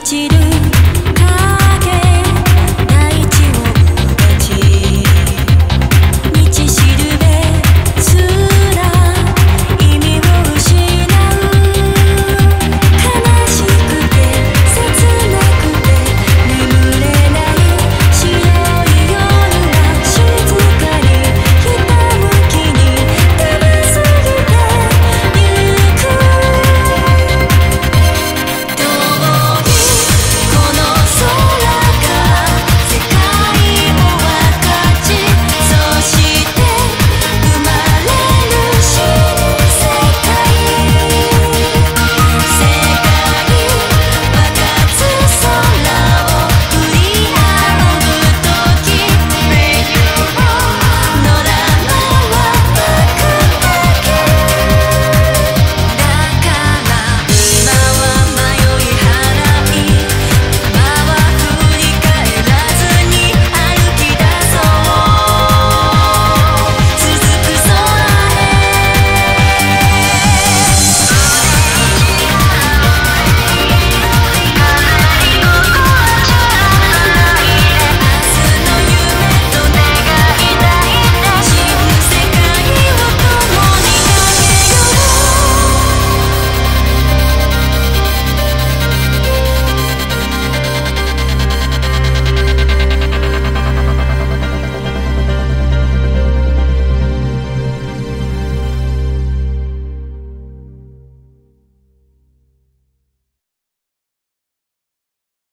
落ちる